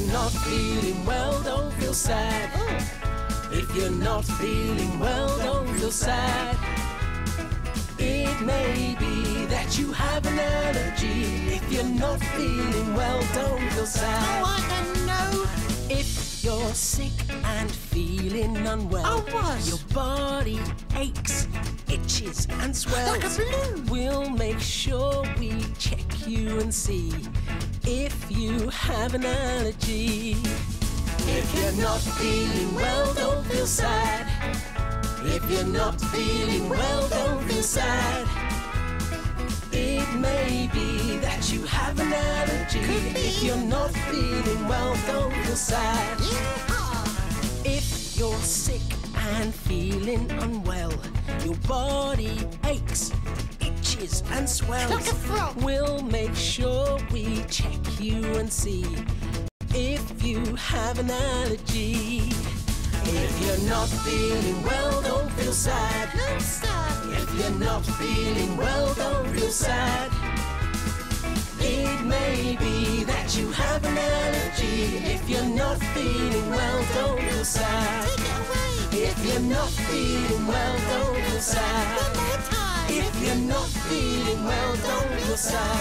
you're not feeling well, don't feel sad. If you're not feeling well, don't feel sad. It may be that you have an allergy. If you're not feeling well, don't feel sad. Oh, I don't know. If you're sick and feeling unwell, Oh, what? your body aches, itches, and swells. Like a balloon. We'll make sure we check you and see if you have an allergy. If you're not feeling well, don't feel sad. If you're not feeling well, don't feel sad. It may be that you have an allergy. If you're not feeling well, don't feel sad. Yeehaw. If you're sick and feeling unwell, your body aches, itches, and swells. Like a frog. We'll make sure we check you and see if you have an allergy. If you're not feeling well, don't feel sad. No, sir. If you're not feeling well, don't feel sad. It may be that you have an allergy. If you're not feeling well, don't feel sad. Take it away. If you're not feeling well, don't feel sad. One more time. If you're not feeling well, don't feel sad.